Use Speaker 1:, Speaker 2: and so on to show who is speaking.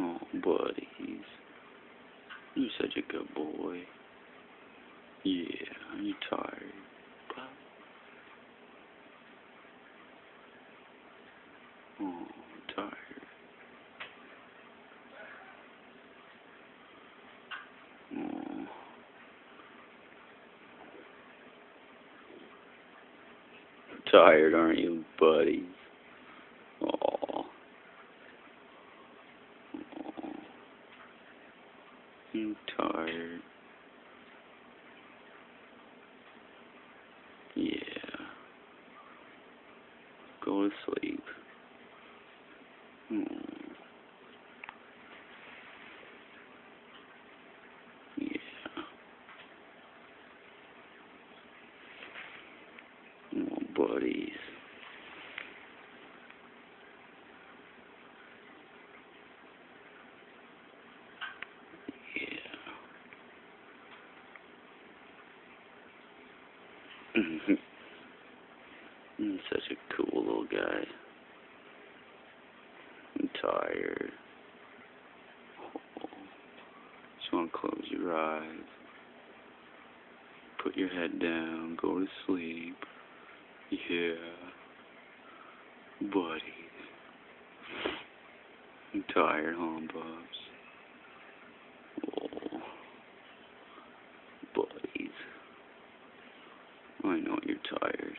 Speaker 1: Oh, buddies. You're such a good boy. Yeah, you tired. Oh, tired. Oh. Tired, aren't you, buddies? Oh. Oh. You tired. Yeah. Go to sleep. Hmm. Yeah. Oh, buddies. Mm-hmm. You're such a cool little guy. I'm tired. Oh. Just want to close your eyes. Put your head down. Go to sleep. Yeah. Buddy. I'm tired, huh, Bubs? I know you're tired.